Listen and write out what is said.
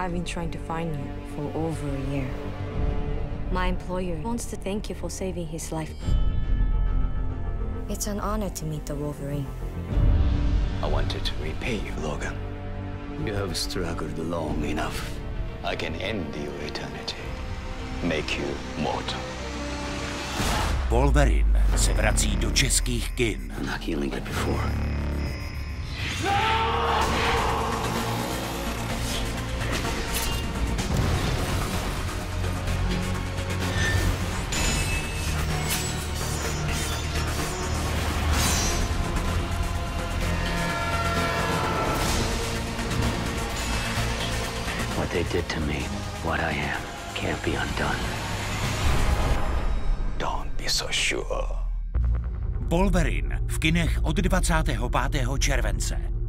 I've been trying to find you for over a year. My employer wants to thank you for saving his life. It's an honor to meet the Wolverine. I wanted to repay you, Logan. You have struggled long enough. I can end your eternity. Make you mortal. Wolverine se vrací do českých kin. I'm not healing it before. What they did to me, what I am, can't be undone. Don't be so sure. Wolverine v kinech od 25. července.